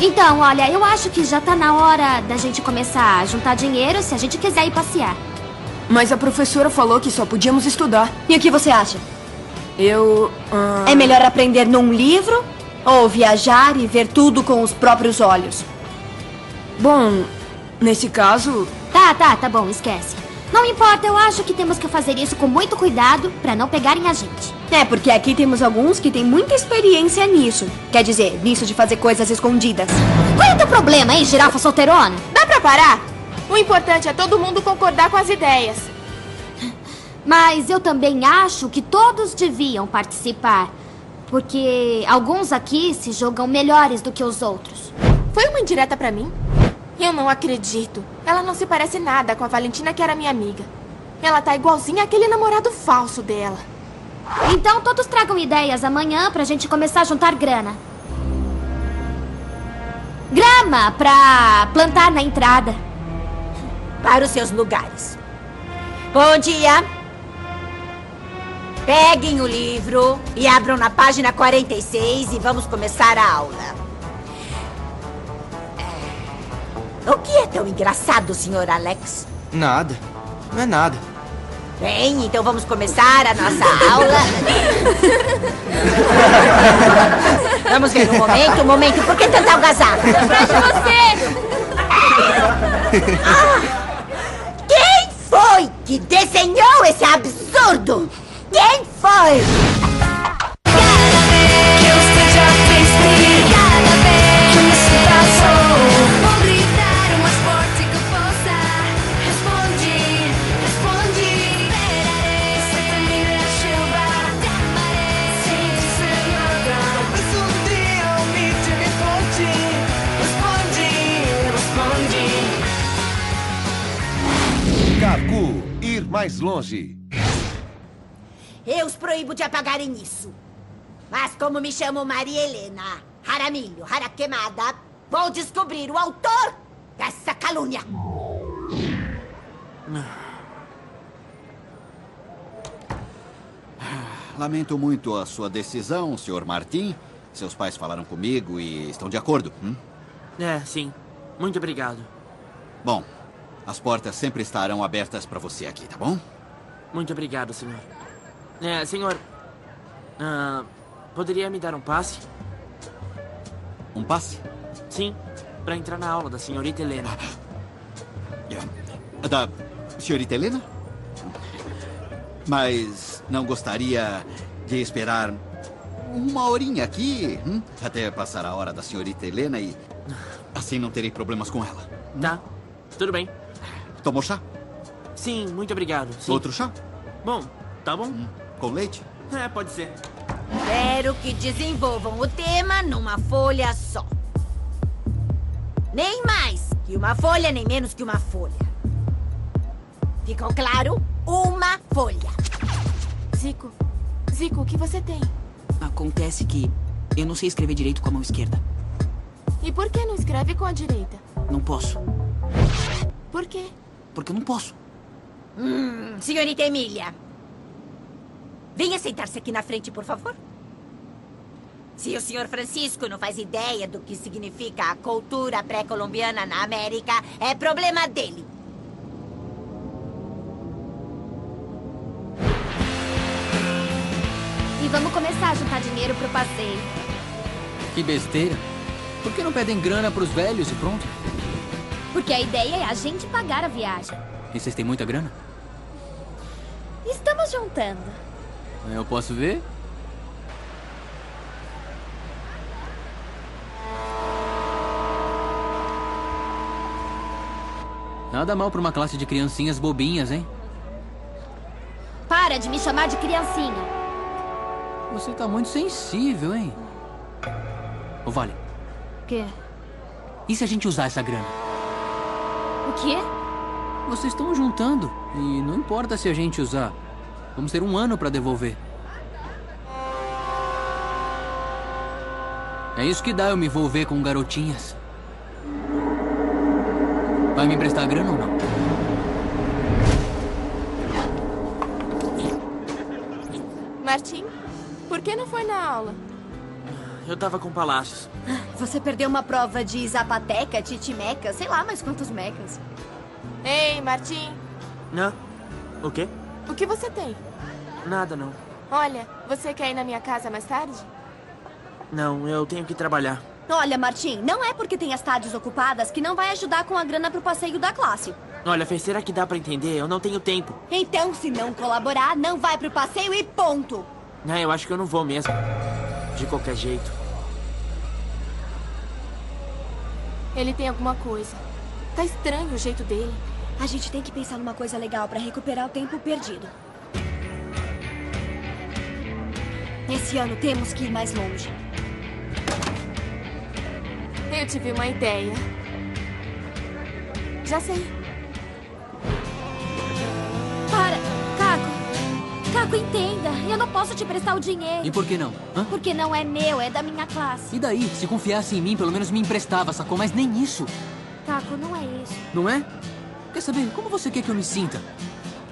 Então, olha, eu acho que já tá na hora da gente começar a juntar dinheiro se a gente quiser ir passear. Mas a professora falou que só podíamos estudar. E o que você acha? Eu. É melhor aprender num livro ou viajar e ver tudo com os próprios olhos? Bom, nesse caso. Tá, tá, tá bom, esquece. Não importa, eu acho que temos que fazer isso com muito cuidado pra não pegarem a gente. É, porque aqui temos alguns que têm muita experiência nisso. Quer dizer, nisso de fazer coisas escondidas. Qual é o teu problema, hein, girafa solteirona? Dá pra parar? O importante é todo mundo concordar com as ideias. Mas eu também acho que todos deviam participar. Porque alguns aqui se jogam melhores do que os outros. Foi uma indireta pra mim? Eu não acredito. Ela não se parece nada com a Valentina que era minha amiga. Ela tá igualzinha àquele namorado falso dela. Então todos tragam ideias amanhã pra gente começar a juntar grana. Grama pra plantar na entrada. Para os seus lugares. Bom dia. Peguem o livro e abram na página 46 e vamos começar a aula. O que é tão engraçado, senhor Alex? Nada. Não é nada. Bem, então vamos começar a nossa aula. vamos ver um momento, um momento. Por que tanta algazarra? Atrás de você! Quem foi que desenhou esse absurdo? Quem foi? Eu os proíbo de apagarem isso. Mas como me chamo Maria Helena Jaramilho Haraquemada, vou descobrir o autor dessa calúnia. Lamento muito a sua decisão, Sr. Martin. Seus pais falaram comigo e estão de acordo. hum? É, sim. Muito obrigado. Bom, as portas sempre estarão abertas para você aqui, tá bom? Muito obrigado, senhor. É, senhor. ah, poderia me dar um passe? Um passe? Sim, para entrar na aula da senhorita Helena. Da senhorita Helena? Mas não gostaria de esperar uma horinha aqui, hum? até passar a hora da senhorita Helena e assim não terei problemas com ela. Tá, tudo bem. Tomou chá? Sim, muito obrigado. Sim. Outro chá? Bom, tá bom. Com leite? É, pode ser. Quero que desenvolvam o tema numa folha só. Nem mais que uma folha, nem menos que uma folha. Ficou claro? Uma folha. Zico, Zico, o que você tem? Acontece que eu não sei escrever direito com a mão esquerda. E por que não escreve com a direita? Não posso. Por quê? Porque eu não posso. Hum, senhorita Emília. Venha sentar-se aqui na frente, por favor. Se o senhor Francisco não faz ideia do que significa a cultura pré-colombiana na América, é problema dele. E vamos começar a juntar dinheiro pro passeio. Que besteira. Por que não pedem grana pros velhos e pronto? Porque a ideia é a gente pagar a viagem. E vocês têm muita grana? Estamos juntando. Eu posso ver? Nada mal pra uma classe de criancinhas bobinhas, hein? Para de me chamar de criancinha. Você tá muito sensível, hein? Ô, Vale, O quê? e se a gente usar essa grana? O quê? Vocês estão juntando. E não importa se a gente usar. Vamos ter um ano pra devolver. É isso que dá eu me envolver com garotinhas. Vai me emprestar grana ou não? Martim, por que não foi na aula? Eu tava com Palácios. Você perdeu uma prova de zapateca, titimeca, sei lá mais quantos mecas. Ei, Martim, Não? O quê? O que você tem? Nada, não. Olha, você quer ir na minha casa mais tarde? Não, eu tenho que trabalhar. Olha, Martim, não é porque tem as tardes ocupadas que não vai ajudar com a grana pro passeio da classe. Olha, Fê, será que dá pra entender? Eu não tenho tempo. Então, se não colaborar, não vai pro passeio e ponto. Ah, eu acho que eu não vou mesmo. De qualquer jeito. Ele tem alguma coisa. Tá estranho o jeito dele. A gente tem que pensar numa coisa legal pra recuperar o tempo perdido. Esse ano temos que ir mais longe. Eu tive uma ideia. Já sei. Para, Caco. Caco, entenda. Eu não posso te prestar o dinheiro. E por que não? Hã? Porque não é meu, é da minha classe. E daí? Se confiasse em mim, pelo menos me emprestava, sacou? Mas nem isso. Caco, não é isso. Não é? Quer saber, como você quer que eu me sinta?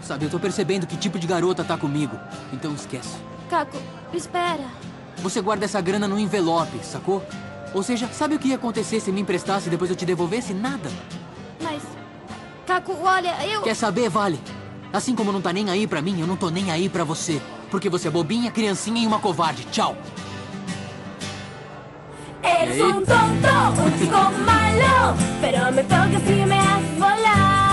Sabe, eu tô percebendo que tipo de garota tá comigo. Então esquece. Caco, espera. Você guarda essa grana no envelope, sacou? Ou seja, sabe o que ia acontecer se me emprestasse e depois eu te devolvesse? Nada. Mas. Caco, olha, eu. Quer saber, Vale? Assim como não tá nem aí pra mim, eu não tô nem aí pra você. Porque você é bobinha, criancinha e uma covarde. Tchau. Eres un tonto, un chico malo, pero me tocas y me haces volar.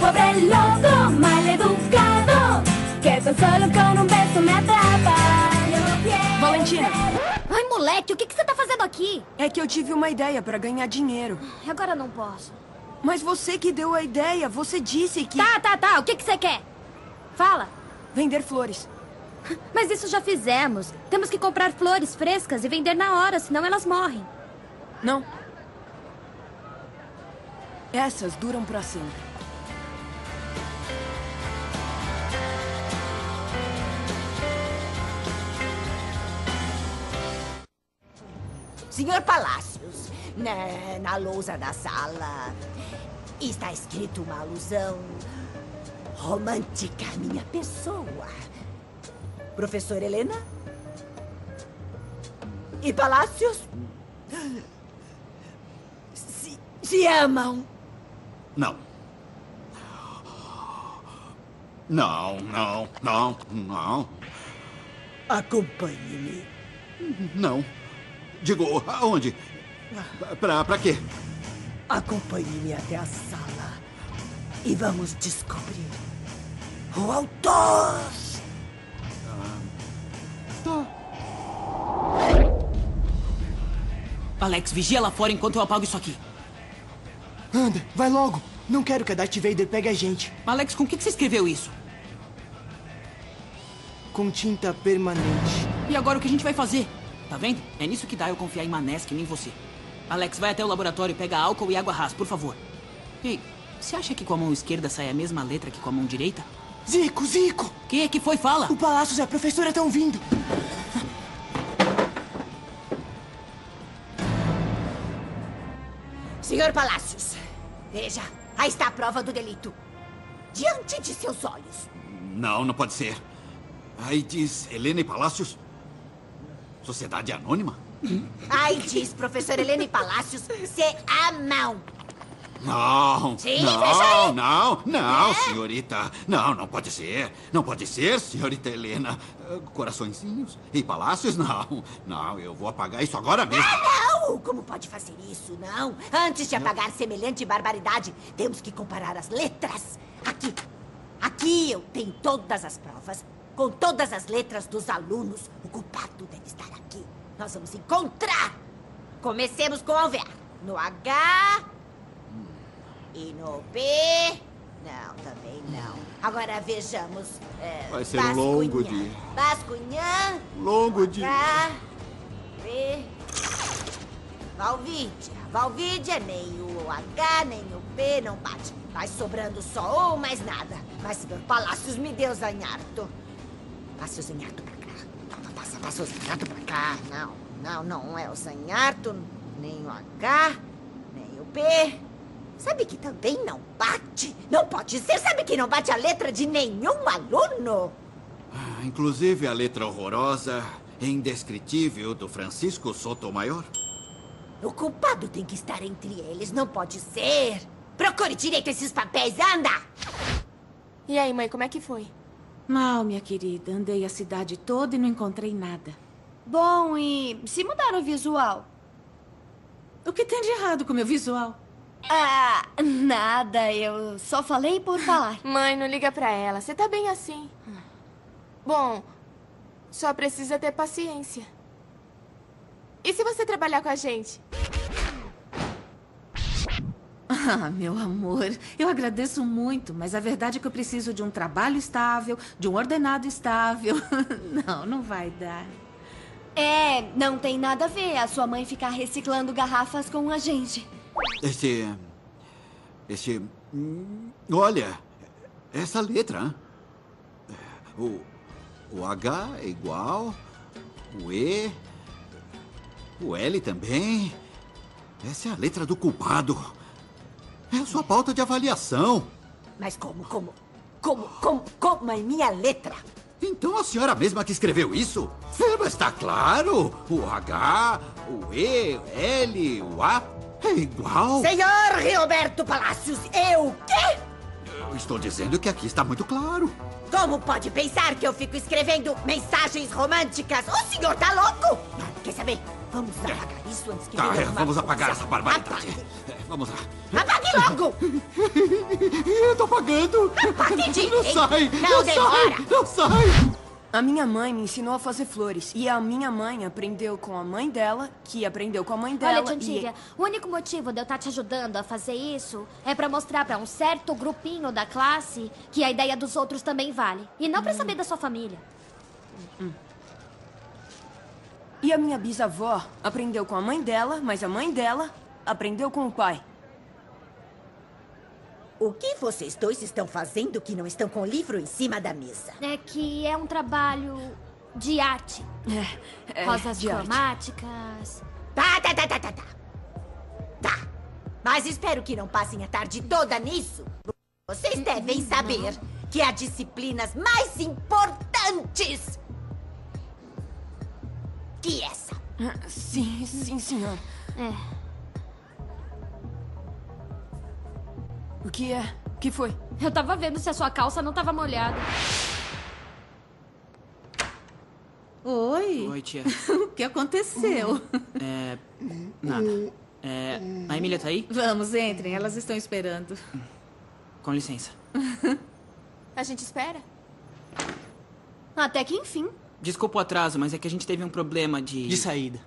Pobre loco, mal educado, que tan solo con un beso me atrapa. Valentina. Ai, moleque, o que, que você tá fazendo aqui? É que eu tive uma ideia pra ganhar dinheiro. Agora não posso. Mas você que deu a ideia, você disse que. Tá, tá, tá. O que, que você quer? Fala. Vender flores. Mas isso já fizemos. Temos que comprar flores frescas e vender na hora, senão elas morrem. Não. Essas duram pra sempre. Senhor Palácios, na, na lousa da sala está escrito uma alusão romântica à minha pessoa. Professor Helena? E Palácios? Se, se amam. Não. Não, não, não, não. Acompanhe-me. Não. Digo, aonde? Pra, pra quê? Acompanhe-me até a sala e vamos descobrir o autor. Alex, vigia lá fora enquanto eu apago isso aqui. Anda, vai logo. Não quero que a Darth Vader pegue a gente. Alex, com o que que você escreveu isso? Com tinta permanente. E agora o que a gente vai fazer? Tá vendo? É nisso que dá eu confiar em manés que nem você. Alex, vai até o laboratório, pega álcool e água ras, por favor. Ei, você acha que com a mão esquerda sai a mesma letra que com a mão direita? Zico, Zico! Quem é que foi? Fala! O Palácios e a professora estão vindo. Senhor Palácios, veja, aí está a prova do delito. Diante de seus olhos. Não, não pode ser. Aí diz Helena e Palácios. Sociedade Anônima? Aí diz, professor Helena e Palácios, se amam. Não, Sim, não, não, não, É? senhorita. Não, não pode ser. Não pode ser, senhorita Helena. Coraçõezinhos e palácios, não. Não, eu vou apagar isso agora mesmo. Ah, não! Como pode fazer isso, não? Antes de apagar semelhante barbaridade, temos que comparar as letras. Aqui, aqui eu tenho todas as provas, com todas as letras dos alunos. O culpado deve estar aqui. Nós vamos encontrar. Comecemos com o V. No H e no B. Não, também não. Agora vejamos. é, Vai ser longo dia. Bascunhã. Longo dia. H, B. Valvídia. Valvídia, nem o H, nem o B não bate. Vai sobrando só um, mais nada. Mas, senhor Palácios, me deu zanharto. Passe o zanharto pra cá. Passa, passa o zanharto pra cá. Não, não, não é o zanharto, nem o H, nem o B. Sabe que também não bate? Não pode ser. Sabe que não bate a letra de nenhum aluno? Ah, Inclusive a letra horrorosa e indescritível do Francisco Sotomayor. O culpado tem que estar entre eles, não pode ser. Procure direito esses papéis, anda! E aí, mãe, como é que foi? Mal, minha querida. Andei a cidade toda e não encontrei nada. Bom, e se mudar o visual? O que tem de errado com o meu visual? Ah, nada. Eu só falei por falar. Mãe, não liga pra ela. Você tá bem assim. Bom, só precisa ter paciência. E se você trabalhar com a gente? Ah, meu amor, eu agradeço muito, mas a verdade é que eu preciso de um trabalho estável, de um ordenado estável. Não, não vai dar. É, não tem nada a ver a sua mãe ficar reciclando garrafas com a gente. Este. Este. hum, Olha, essa letra. O, o H é igual. O E. O L também. Essa é a letra do culpado. É a sua pauta de avaliação. Mas como, como, como, como, como é minha letra? Então a senhora mesma que escreveu isso? É, mas está claro. O H, o E, o L, o A. É igual. Senhor Roberto Palácios, eu quê? Eu estou dizendo que aqui está muito claro. Como pode pensar que eu fico escrevendo mensagens românticas? O senhor tá louco? Quer saber? Vamos apagar isso antes que Tá, venha é, vamos apagar essa barbaridade. É, vamos lá. Apague logo! Eu tô pagando. Apague direito. Não sai. Não Não, demora. sai. Não sai. A minha mãe me ensinou a fazer flores. E a minha mãe aprendeu com a mãe dela, que aprendeu com a mãe dela. Olha, Tia Antiga, o único motivo de eu estar te ajudando a fazer isso é pra mostrar pra um certo grupinho da classe que a ideia dos outros também vale. E não pra saber da sua família. E, e a minha bisavó aprendeu com a mãe dela, mas a mãe dela aprendeu com o pai. O que vocês dois estão fazendo que não estão com o livro em cima da mesa? É que é um trabalho de arte. É, Rosas de cromáticas. Tá, tá, tá, tá, tá, tá. Tá. Mas espero que não passem a tarde toda nisso. Vocês devem saber que há disciplinas mais importantes que essa. Sim, sim, senhor. É. O que é? O que foi? Eu tava vendo se a sua calça não tava molhada. Oi. Oi, tia. o que aconteceu? É. Nada. É. A Emília tá aí? Vamos, entrem. Elas estão esperando. Com licença. A gente espera? Até que enfim. Desculpa o atraso, mas é que a gente teve um problema de. De saída.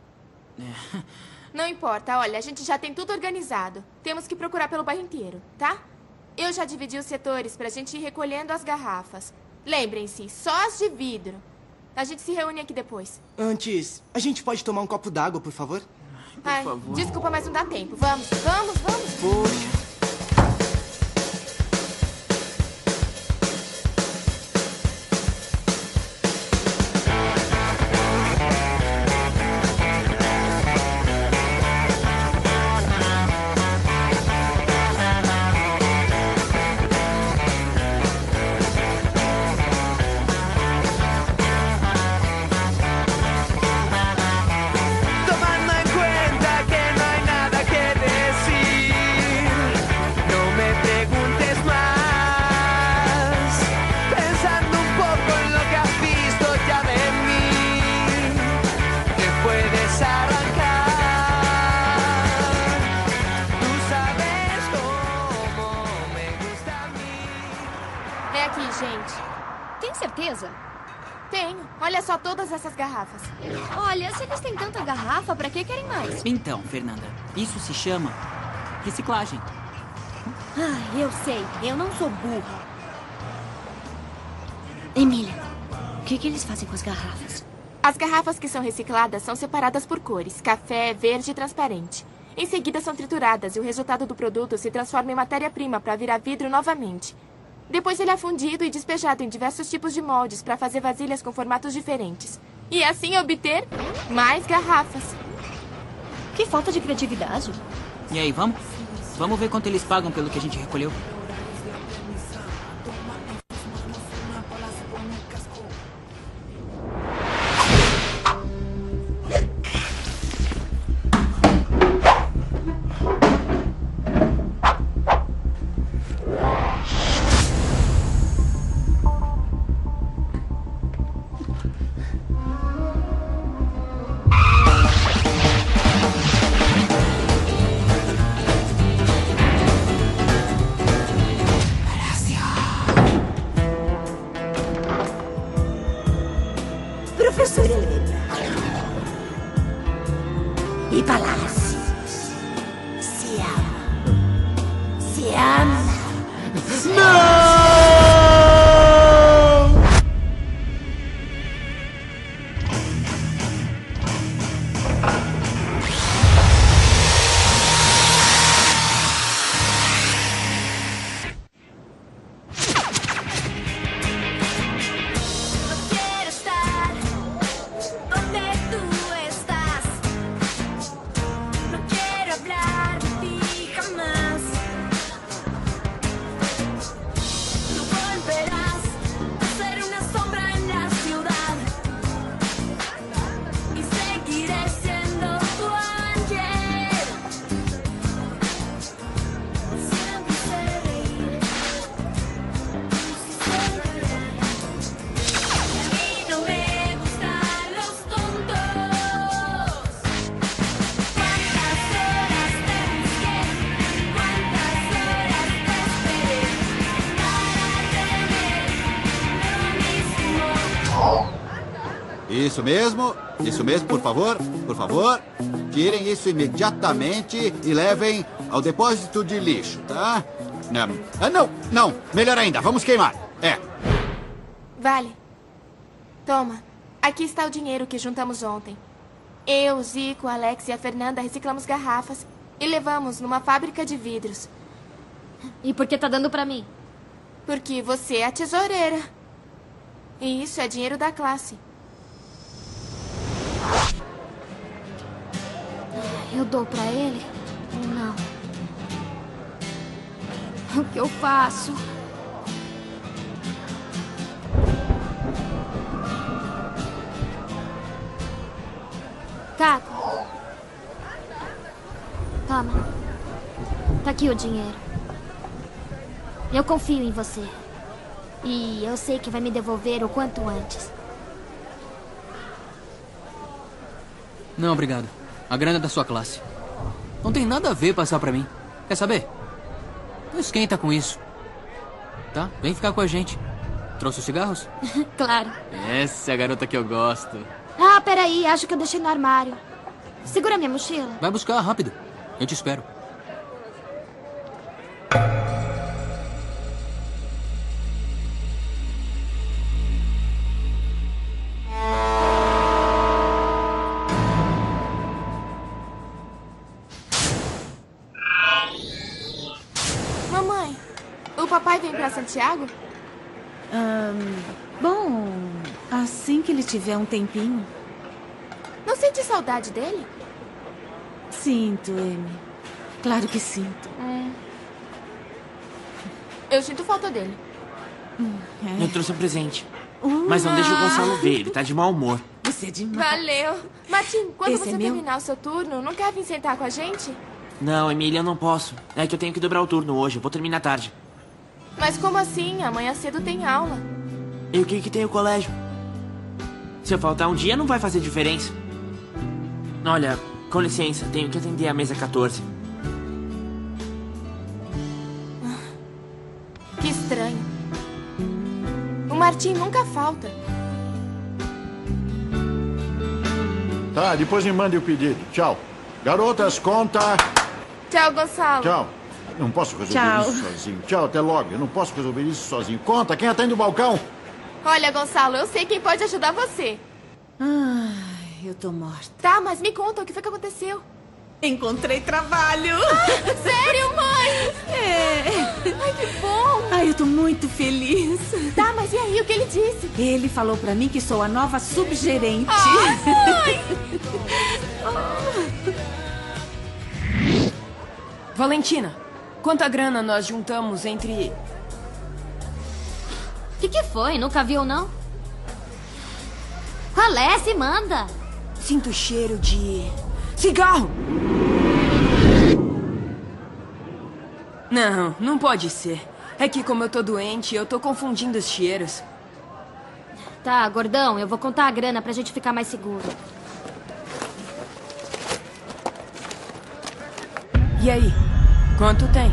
É. Não importa, olha, a gente já tem tudo organizado. Temos que procurar pelo bairro inteiro, tá? Eu já dividi os setores pra gente ir recolhendo as garrafas. Lembrem-se, só as de vidro. A gente se reúne aqui depois. Antes, a gente pode tomar um copo d'água, por favor? Ai, desculpa, mas não dá tempo. Vamos, vamos, vamos. Poxa. Então, Fernanda, isso se chama reciclagem. Ah, eu sei. Eu não sou burra. Emília, o que, que eles fazem com as garrafas? As garrafas que são recicladas são separadas por cores: café, verde e transparente. Em seguida são trituradas e o resultado do produto se transforma em matéria-prima para virar vidro novamente. Depois ele é fundido e despejado em diversos tipos de moldes para fazer vasilhas com formatos diferentes. E assim obter mais garrafas. Que falta de criatividade. E aí, vamos? Vamos ver quanto eles pagam pelo que a gente recolheu. Isso mesmo, isso mesmo, por favor, por favor. Tirem isso imediatamente e levem ao depósito de lixo, tá? Não, ah, não, não, melhor ainda, vamos queimar. É, Vale. Toma. Aqui está o dinheiro que juntamos ontem. Eu, o Zico, Alex e a Fernanda reciclamos garrafas e levamos numa fábrica de vidros. E por que tá dando pra mim? Porque você é a tesoureira. E isso é dinheiro da classe. Eu dou pra ele ou não? O que eu faço? Caco. Toma. Tá aqui o dinheiro. Eu confio em você. E eu sei que vai me devolver o quanto antes. Não, obrigado. A grana é da sua classe. Não tem nada a ver passar pra mim. Quer saber? Não esquenta com isso. Tá? Vem ficar com a gente. Trouxe os cigarros? claro. Essa é a garota que eu gosto. Ah, peraí. Acho que eu deixei no armário. Segura minha mochila. Vai buscar rápido. Eu te espero. Pra Santiago? Ahn, bom, assim que ele tiver um tempinho. Não sente saudade dele? Sinto, Amy. Claro que sinto. Eu sinto falta dele. Eu trouxe um presente. Mas não deixa o Gonçalo ver, ele tá de mau humor. Você é demais. Valeu. Martim, quando Esse você é meu? terminar o seu turno, não quer vir sentar com a gente? Não, Emília, eu não posso. É que eu tenho que dobrar o turno hoje, eu vou terminar tarde. Mas como assim? Amanhã cedo tem aula. E o que que tem o colégio? Se eu faltar um dia, não vai fazer diferença. Olha, com licença, tenho que atender a mesa 14. Que estranho. O Martim nunca falta. Tá, depois me mande o pedido. Tchau. Garotas, conta. Tchau, Gonçalo. Tchau. Não posso resolver Tchau. isso sozinho. Tchau, até logo. Eu não posso resolver isso sozinho. Conta, quem atende o balcão? Olha, Gonçalo, eu sei quem pode ajudar você. Ai, eu tô morta. Tá, mas me conta o que foi que aconteceu. Encontrei trabalho. Sério, mãe? É. Ai, que bom. Ai, eu tô muito feliz. Tá, mas e aí, o que ele disse? Ele falou pra mim que sou a nova subgerente. Ai, Valentina, quanta grana nós juntamos entre. O que, que foi? Nunca viu, não? Qual é? Se manda. Sinto o cheiro de. cigarro! Não, não pode ser. É que como eu tô doente, eu tô confundindo os cheiros. Tá, gordão, eu vou contar a grana pra gente ficar mais seguro. E aí? Quanto tem?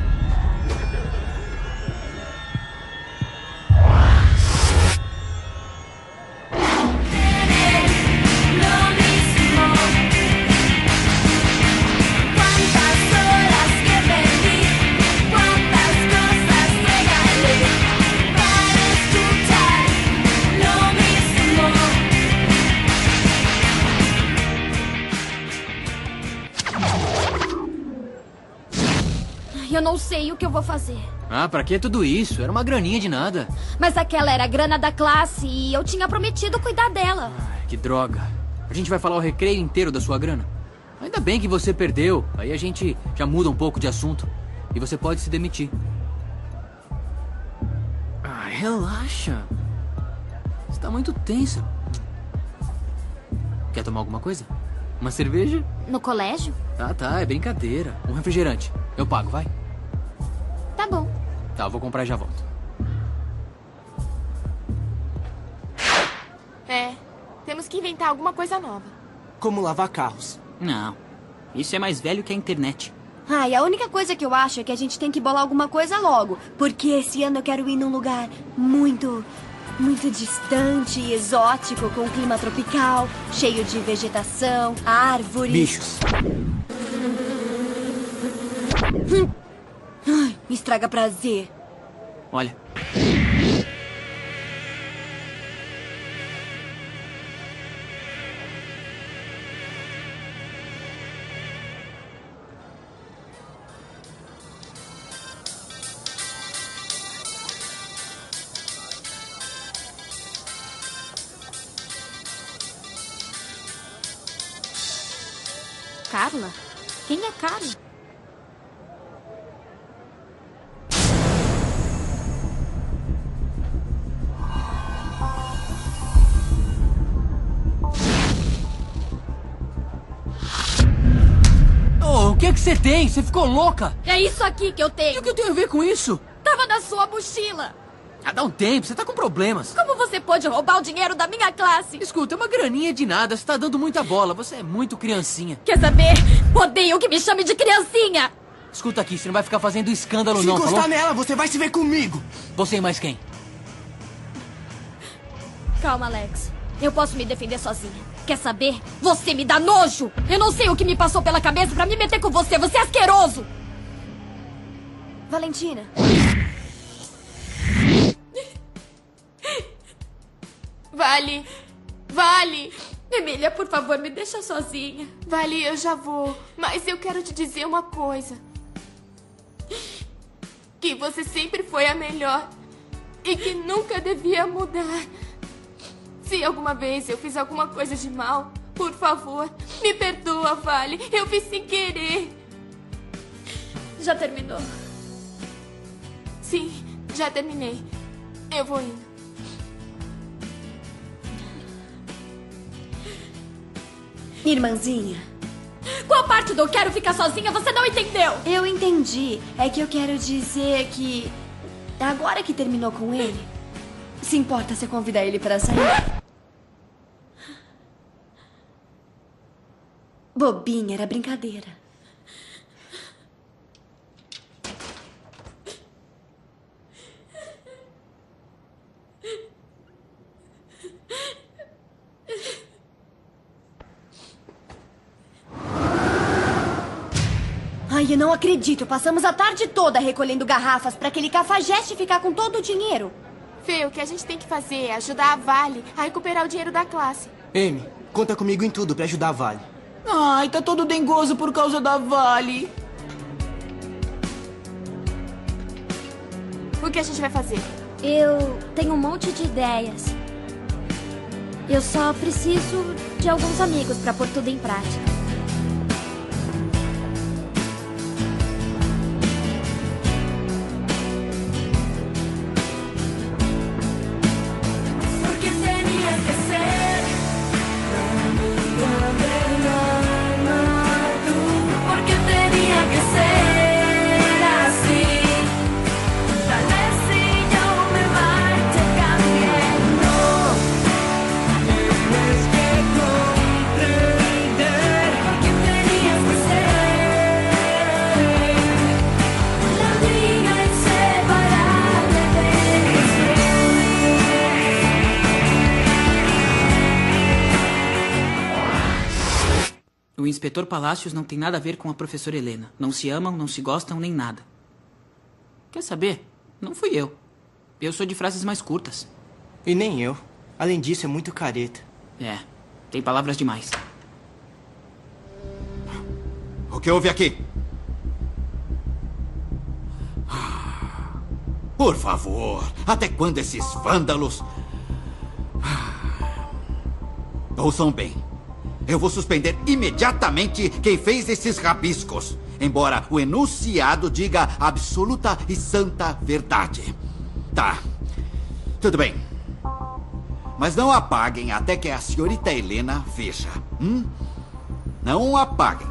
Sei o que eu vou fazer. Ah, pra que tudo isso? Era uma graninha de nada. Mas aquela era a grana da classe e eu tinha prometido cuidar dela. Ai, que droga. A gente vai falar o recreio inteiro da sua grana. Ainda bem que você perdeu. Aí a gente já muda um pouco de assunto. E você pode se demitir. Ah, relaxa. Você tá muito tensa. Quer tomar alguma coisa? Uma cerveja? No colégio? Tá, tá, é brincadeira. Um refrigerante. Eu pago, vai. Tá vou comprar e já volto. É, temos que inventar alguma coisa nova. Como lavar carros. Não. Isso é mais velho que a internet. Ai, a única coisa que eu acho é que a gente tem que bolar alguma coisa logo. Porque esse ano eu quero ir num lugar muito Muito distante e exótico, com clima tropical, cheio de vegetação, árvores. Bichos. Hum. Me estraga prazer. Olha. Carla? Quem é Carla? Tem? Você ficou louca? É isso aqui que eu tenho. E o que eu tenho a ver com isso? Tava na sua mochila. Ah, dá um tempo, você tá com problemas. Como você pode roubar o dinheiro da minha classe? Escuta, é uma graninha de nada, você tá dando muita bola, você é muito criancinha. Quer saber? Odeio que me chame de criancinha. Escuta aqui, você não vai ficar fazendo escândalo Se não, encostar falou? nela, você vai se ver comigo. Você e mais quem? Calma, Alex. Eu posso me defender sozinha. Quer saber? Você me dá nojo. Eu não sei o que me passou pela cabeça pra me meter com você. Você é asqueroso. Valentina. Vale. Vale. Emília, por favor, me deixa sozinha. Vale, eu já vou. Mas eu quero te dizer uma coisa. Que você sempre foi a melhor. E que nunca devia mudar. Se alguma vez eu fiz alguma coisa de mal, por favor, me perdoa, Vale. Eu fiz sem querer. Já terminou? Sim, já terminei. Eu vou indo. Irmãzinha. Qual parte do quero ficar sozinha você não entendeu? Eu entendi. É que eu quero dizer que. Agora que terminou com ele, se importa se eu convidar ele para sair? Bobinha, era brincadeira. Ai, eu não acredito. Passamos a tarde toda recolhendo garrafas para aquele cafajeste ficar com todo o dinheiro. Fê, o que a gente tem que fazer é ajudar a Vale a recuperar o dinheiro da classe. Amy, conta comigo em tudo pra ajudar a Vale. Ai, tá todo dengoso por causa da Vale. O que a gente vai fazer? Eu tenho um monte de ideias. Eu só preciso de alguns amigos pra pôr tudo em prática. Inspetor Palácios não tem nada a ver com a professora Helena. Não se amam, não se gostam, nem nada. Quer saber? Não fui eu. Eu sou de frases mais curtas. E nem eu. Além disso, é muito careta. É, tem palavras demais. O que houve aqui? Por favor, até quando esses vândalos. Ouçam bem. Eu vou suspender imediatamente quem fez esses rabiscos. Embora o enunciado diga absoluta e santa verdade. Tá. Tudo bem. Mas não apaguem até que a senhorita Helena veja. Hum? Não apaguem.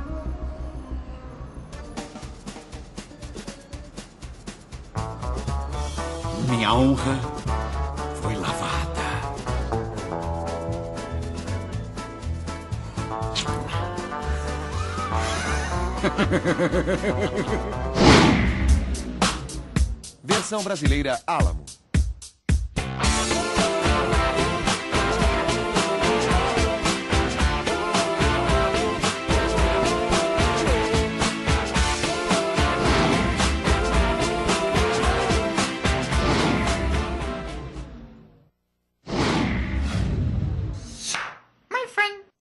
Minha honra Versão brasileira Alamo.